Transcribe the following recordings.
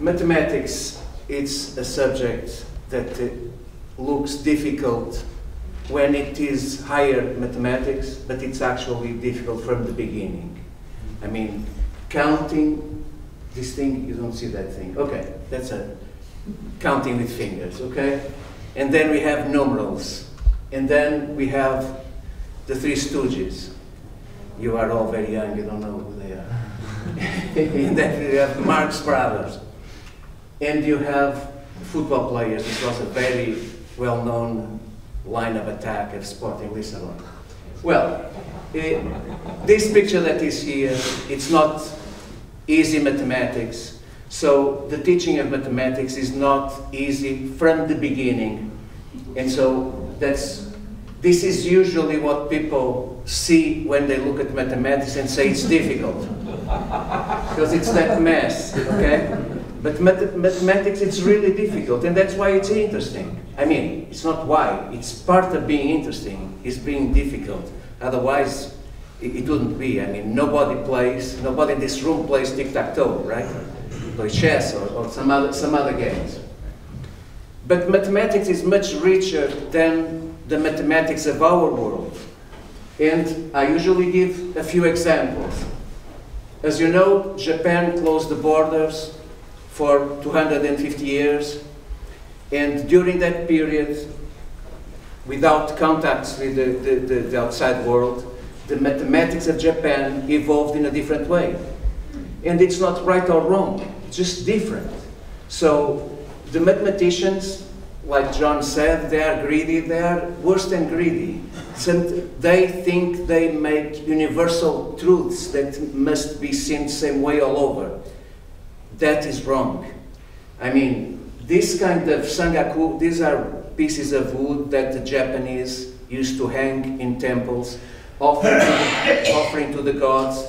mathematics it's a subject that uh, looks difficult when it is higher mathematics, but it's actually difficult from the beginning. I mean, counting this thing, you don't see that thing. Okay, that's a counting with fingers, okay? And then we have numerals. And then we have the Three Stooges. You are all very young, you don't know who they are. and then you have the Marx Brothers. And you have football players. It was a very well-known line of attack of Sporting Lisbon. Well, it, this picture that is here, it's not easy mathematics. So the teaching of mathematics is not easy from the beginning. And so that's, this is usually what people see when they look at mathematics and say it's difficult. because it's that mess, okay? But math mathematics, it's really difficult, and that's why it's interesting. I mean, it's not why, it's part of being interesting, is being difficult. Otherwise, it, it wouldn't be. I mean, nobody plays, nobody in this room plays tic-tac-toe, right? Play chess or, or some, other, some other games. But mathematics is much richer than the mathematics of our world. And I usually give a few examples. As you know, Japan closed the borders for 250 years. And during that period, without contacts with the, the, the, the, outside world, the mathematics of Japan evolved in a different way. And it's not right or wrong, it's just different. So the mathematicians, like John said, they are greedy, they are worse than greedy. So they think they make universal truths that must be seen the same way all over that is wrong. I mean, this kind of sangaku, these are pieces of wood that the Japanese used to hang in temples, offering to the, offering to the gods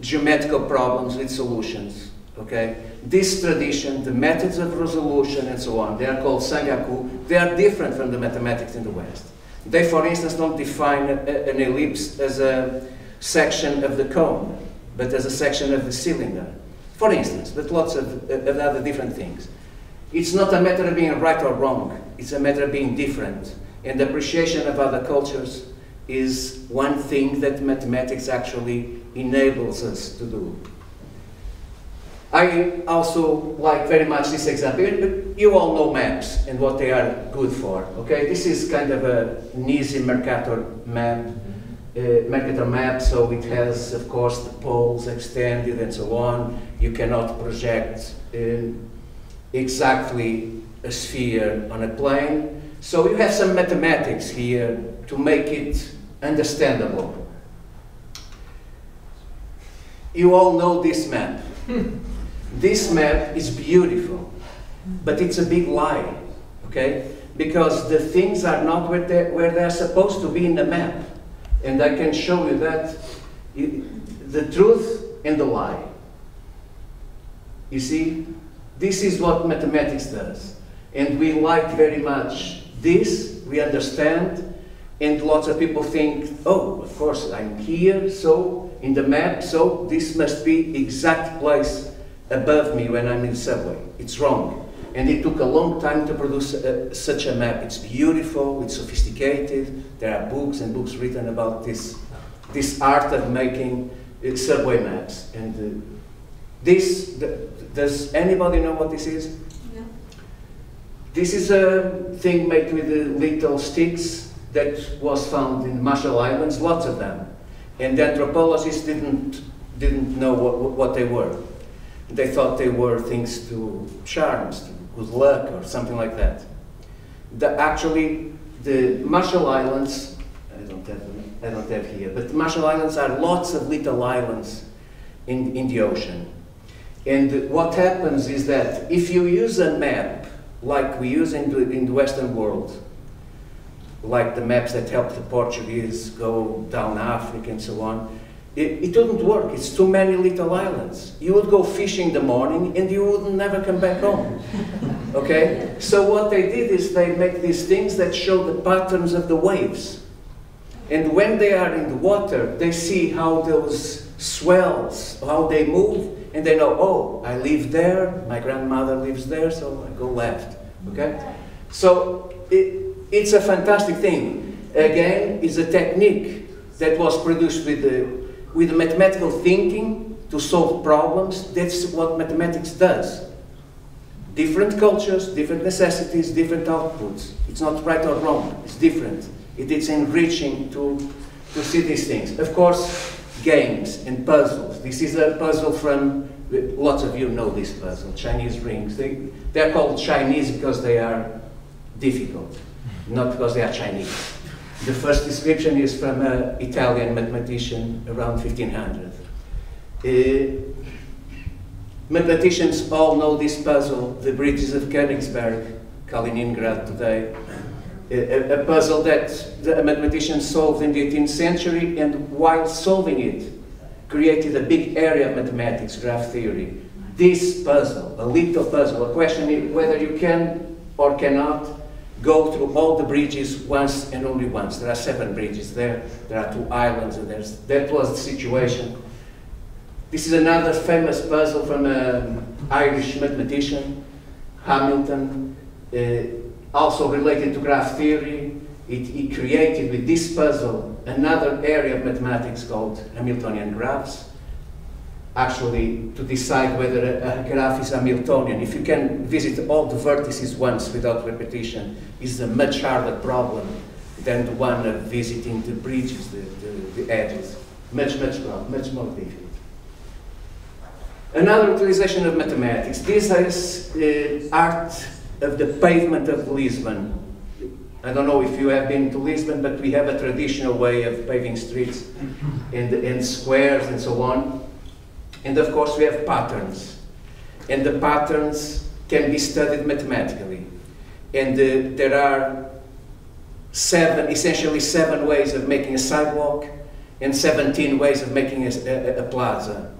geometrical problems with solutions. Okay? This tradition, the methods of resolution and so on, they are called sangaku, they are different from the mathematics in the West. They, for instance, don't define a, an ellipse as a section of the cone, but as a section of the cylinder for instance, but lots of, of other different things. It's not a matter of being right or wrong, it's a matter of being different. And appreciation of other cultures is one thing that mathematics actually enables us to do. I also like very much this example, but you all know maps and what they are good for, okay? This is kind of a Nisi Mercator map Mercator map, so it has, of course, the poles extended and so on. You cannot project uh, exactly a sphere on a plane. So you have some mathematics here to make it understandable. You all know this map. this map is beautiful, but it's a big lie, okay? Because the things are not where they're, where they're supposed to be in the map. And I can show you that the truth and the lie. You see, this is what mathematics does. And we like very much this, we understand, and lots of people think, oh, of course, I'm here, so in the map, so this must be exact place above me when I'm in subway. It's wrong. And it took a long time to produce uh, such a map. It's beautiful, it's sophisticated. There are books and books written about this, this art of making uh, subway maps. And uh, this, the, does anybody know what this is? Yeah. This is a thing made with the little sticks that was found in Marshall Islands, lots of them. And the anthropologists didn't, didn't know what, what they were. They thought they were things to charms, to good luck or something like that. The, actually, the Marshall Islands, I don't have I don't have here, but the Marshall Islands are lots of little islands in, in the ocean. And what happens is that if you use a map like we use in the, in the Western world, like the maps that help the Portuguese go down Africa and so on, it, it wouldn't work. It's too many little islands. You would go fishing in the morning and you would never come back home. Okay? So what they did is they make these things that show the patterns of the waves. And when they are in the water, they see how those swells, how they move, and they know, oh, I live there, my grandmother lives there, so I go left. Okay? So it, it's a fantastic thing. Again, it's a technique that was produced with, the, with mathematical thinking to solve problems. That's what mathematics does. Different cultures, different necessities, different outputs. It's not right or wrong, it's different. It is enriching to, to see these things. Of course, games and puzzles. This is a puzzle from, lots of you know this puzzle, Chinese rings. They, they're called Chinese because they are difficult, not because they are Chinese. The first description is from an Italian mathematician around 1500. Uh, mathematicians all know this puzzle, the bridges of Königsberg, Kaliningrad today, a, a, puzzle that the mathematician solved in the 18th century, and while solving it, created a big area of mathematics, graph theory. This puzzle, a little puzzle, a question whether you can or cannot go through all the bridges once and only once. There are seven bridges there, there are two islands, and there's, that was the situation. This is another famous puzzle from an Irish mathematician, Hamilton. Uh, also related to graph theory, it, it, created with this puzzle another area of mathematics called Hamiltonian graphs. Actually, to decide whether a, a, graph is Hamiltonian, if you can visit all the vertices once without repetition, is a much harder problem than the one of visiting the bridges, the, the, the edges. Much, much, much more difficult. Another utilization of mathematics. This is uh, art of the pavement of Lisbon. I don't know if you have been to Lisbon, but we have a traditional way of paving streets and, and squares and so on. And of course we have patterns. And the patterns can be studied mathematically. And uh, there are seven, essentially seven ways of making a sidewalk and 17 ways of making a, a, a plaza.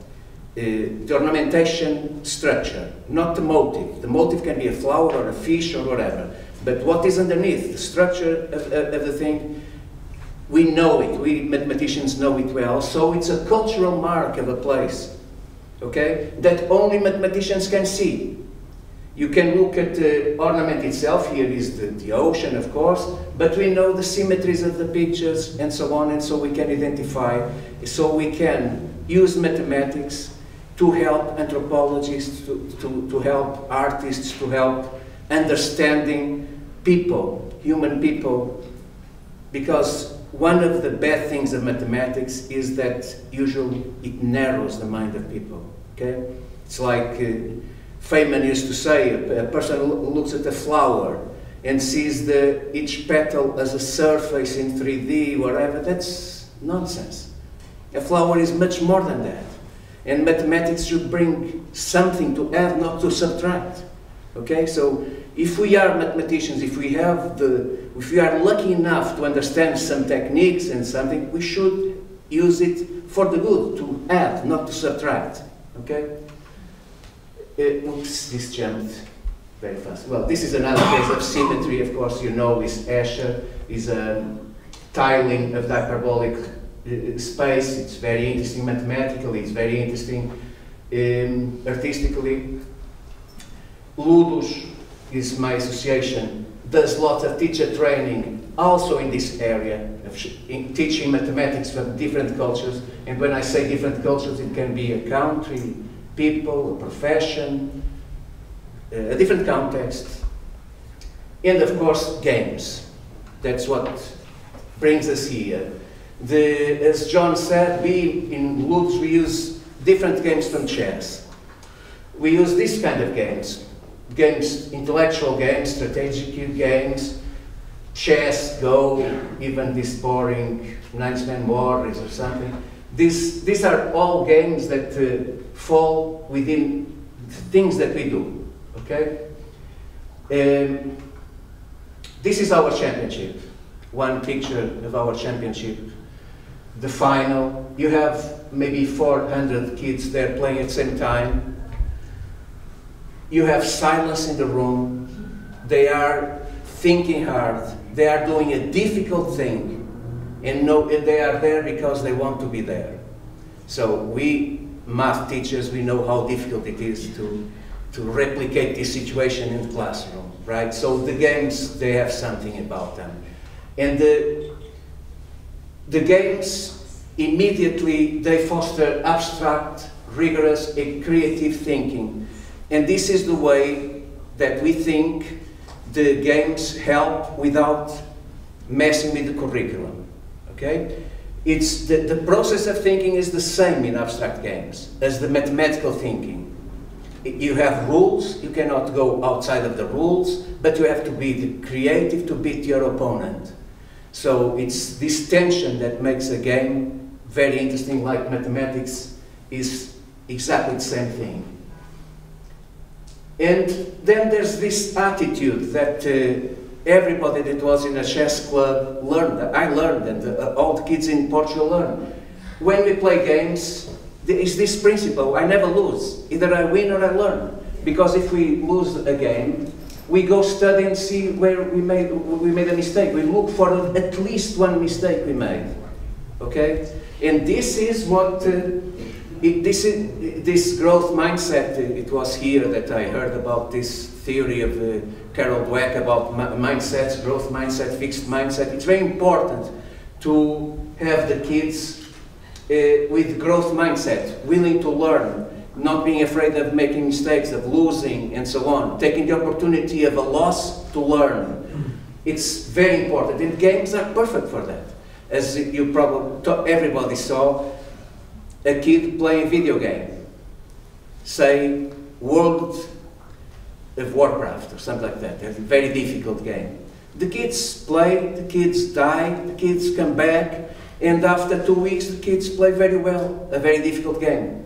Uh, the ornamentation structure, not the motive. The motive can be a flower or a fish or whatever. But what is underneath, the structure of, of, of the thing, we know it. We mathematicians know it well. So it's a cultural mark of a place, okay, that only mathematicians can see. You can look at the ornament itself. Here is the, the ocean, of course, but we know the symmetries of the pictures and so on, and so we can identify. So we can use mathematics to help anthropologists, to, to, to help artists, to help understanding people, human people, because one of the bad things of mathematics is that usually it narrows the mind of people. Okay, it's like uh, Feynman used to say: a, person looks at a flower and sees the each petal as a surface in 3D, whatever. That's nonsense. A flower is much more than that. And mathematics should bring something to add, not to subtract. Okay, so if we are mathematicians, if we have the, if we are lucky enough to understand some techniques and something, we should use it for the good, to add, not to subtract. Okay? Uh, oops, this jumped very fast. Well, this is another case of symmetry, of course, you know, is Escher, is a tiling of the hyperbolic uh, space. It's very interesting mathematically, it's very interesting um, artistically. Ludus is my association, does lots of teacher training also in this area of in teaching mathematics from different cultures. And when I say different cultures, it can be a country, people, a profession, uh, a different context. And of course, games. That's what brings us here. The, as John said, we in Ludus we use different games from chess. We use this kind of games. Games, intellectual games, strategic games, chess, Go, even this boring Nine Men's Morris or something. These, these are all games that uh, fall within things that we do, okay? Um, this is our championship. One picture of our championship the final. You have maybe 400 kids there playing at the same time. You have silence in the room. They are thinking hard. They are doing a difficult thing. And, no, they are there because they want to be there. So we math teachers, we know how difficult it is to, to replicate this situation in the classroom, right? So the games, they have something about them. And the, the games, immediately, they foster abstract, rigorous, and creative thinking. And this is the way that we think the games help without messing with the curriculum. Okay? It's the, the process of thinking is the same in abstract games as the mathematical thinking. You have rules, you cannot go outside of the rules, but you have to be creative to beat your opponent. So it's this tension that makes a game very interesting, like mathematics is exactly the same thing. And then there's this attitude that uh, everybody that was in a chess club learned. I learned, and uh, all the kids in Portugal learn. When we play games, is this principle I never lose. Either I win or I learn. Because if we lose a game, we go study and see where we made, we made a mistake. We look for at least one mistake we made. Okay? And this is what, uh, it, this, is, this growth mindset, uh, it was here that I heard about this theory of uh, Carol Dweck about mindsets, growth mindset, fixed mindset. It's very important to have the kids uh, with growth mindset, willing to learn, not being afraid of making mistakes, of losing, and so on. Taking the opportunity of a loss to learn. It's very important, and games are perfect for that. As you probably, everybody saw, a kid playing video game, say World of Warcraft or something like that. A very difficult game. The kids play, the kids die, the kids come back, and after two weeks the kids play very well, a very difficult game.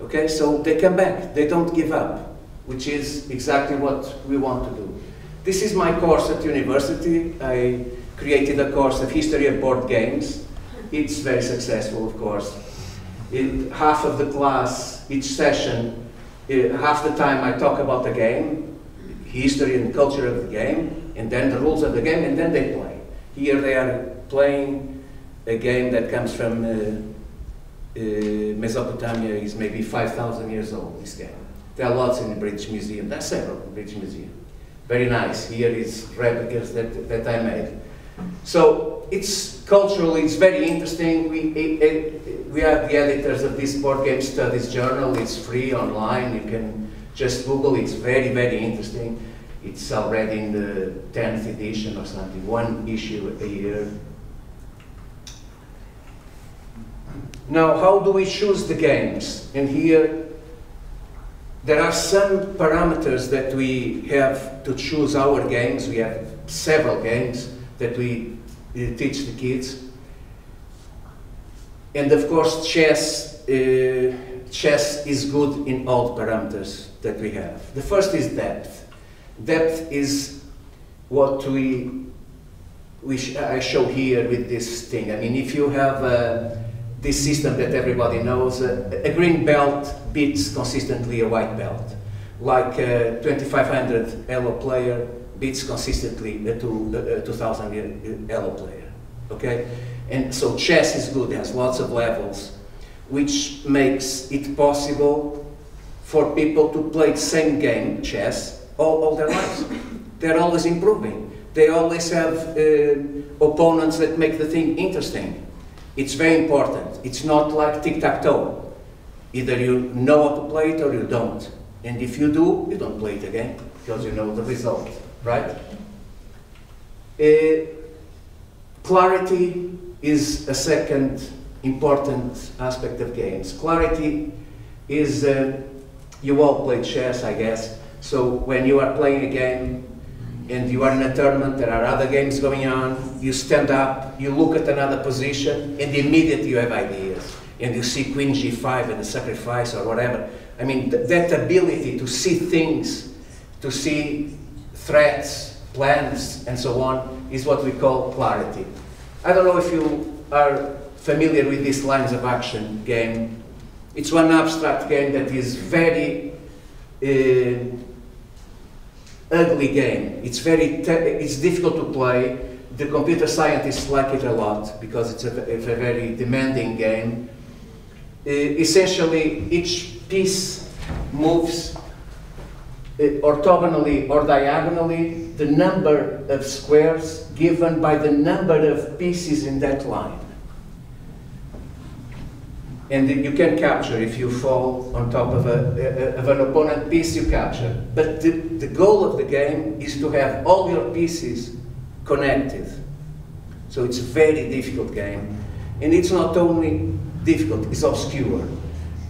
Okay, so they come back, they don't give up, which is exactly what we want to do. This is my course at university. I created a course of history of board games. It's very successful, of course. In half of the class, each session, uh, half the time I talk about the game, history and culture of the game, and then the rules of the game, and then they play. Here they are playing a game that comes from uh, uh, Mesopotamia, is maybe 5,000 years old, this game. There are lots in the British Museum, there are several in the British Museum. Very nice. Here is replicas that, that I made. So it's culturally, it's very interesting. We, it, it, we are the editors of this board game studies journal. It's free online. You can just Google. It's very, very interesting. It's already in the 10th edition or something, one issue a year. Now, how do we choose the games? And here, there are some parameters that we have to choose our games. We have several games that we uh, teach the kids. And of course, chess, uh, chess is good in all parameters that we have. The first is depth. Depth is what we, sh I show here with this thing. I mean, if you have uh, this system that everybody knows, uh, a green belt beats consistently a white belt. Like a 2500 Elo player beats consistently a, a 2000 Elo player. Okay? And so chess is good, it has lots of levels, which makes it possible for people to play the same game, chess, all, all their lives. They're always improving. They always have uh, opponents that make the thing interesting. It's very important. It's not like tic-tac-toe. Either you know how to play it or you don't. And if you do, you don't play it again because you know the result right? Uh, clarity is a second important aspect of games. Clarity is, uh, you all play chess, I guess, so when you are playing a game and you are in a tournament, there are other games going on, you stand up, you look at another position, and immediately you have ideas. And you see queen g5 and the sacrifice or whatever. I mean, th that ability to see things, to see threats, plans, and so on, is what we call clarity. I don't know if you are familiar with this lines of action game. It's one abstract game that is very uh, ugly game. It's very it's difficult to play. The computer scientists like it a lot because it's a, it's a very demanding game. Uh, essentially, each piece moves uh, orthogonally or diagonally the number of squares given by the number of pieces in that line. And you can capture if you fall on top of, a, of an opponent piece, you capture. But the, the goal of the game is to have all your pieces connected. So it's a very difficult game. And it's not only difficult, it's obscure.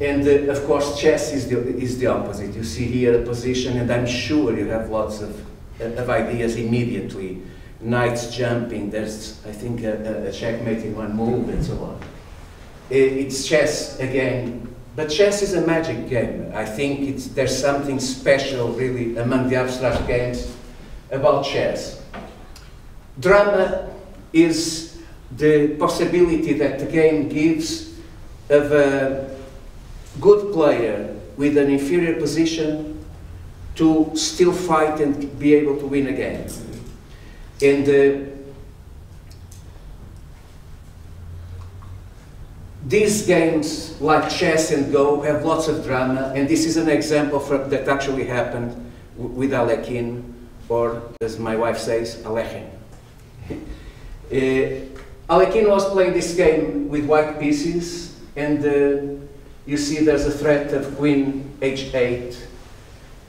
And uh, of course, chess is the, is the opposite. You see here a position, and I'm sure you have lots of, of ideas immediately. Knights jumping, there's, I think, a, a checkmate in one move, and so on. It's chess again, but chess is a magic game. I think there's something special, really, among the abstract games about chess. Drama is the possibility that the game gives of a good player with an inferior position to still fight and be able to win again. And uh, these games, like chess and Go, have lots of drama, and this is an example that actually happened with Alekhine, or as my wife says, Alekhine. uh, Alekhine was playing this game with white pieces, and uh, you see there's a threat of queen h8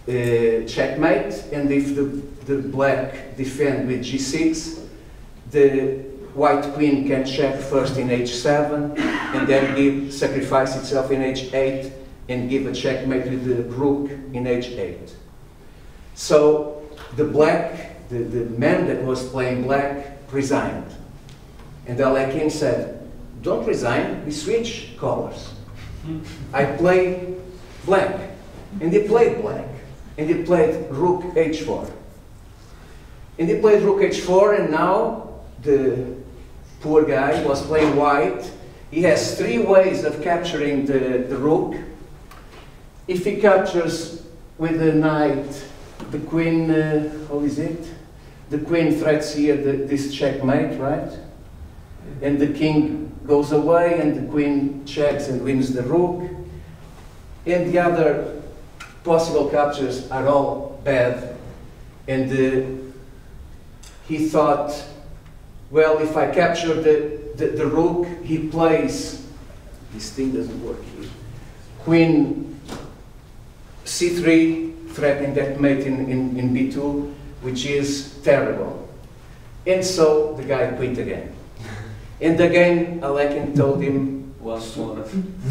uh, checkmate, and if the, the black defend with g6, the white queen can check first in h7, and then give, sacrifice itself in h8, and give a checkmate with the rook in h8. So the black, the, the man that was playing black, resigned. And Alekhine said, don't resign, we switch colors. I play black. And he played black. And he played rook h4. And he played rook h4 and now the poor guy was playing white. He has three ways of capturing the, the rook. If he captures with the knight, the queen, uh, how is it? The queen threats here the, this checkmate, right? And the king goes away and the queen checks and wins the rook. And the other possible captures are all bad. And uh, he thought, well, if I capture the, the, the, rook, he plays, this thing doesn't work here, queen c3, threatening that mate in, in, in b2, which is terrible. And so the guy quit again. And again, Alekhine told him, well,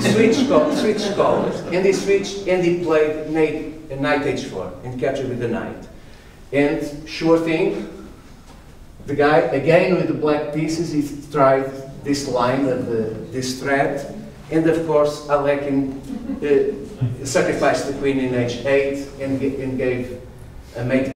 switch, switch colors. And he switched and he played knight, knight h4 and captured with the knight. And sure thing, the guy, again with the black pieces, he tried this line of the, this thread. And of course, Alekhine uh, sacrificed the queen in h8 and, and gave a mate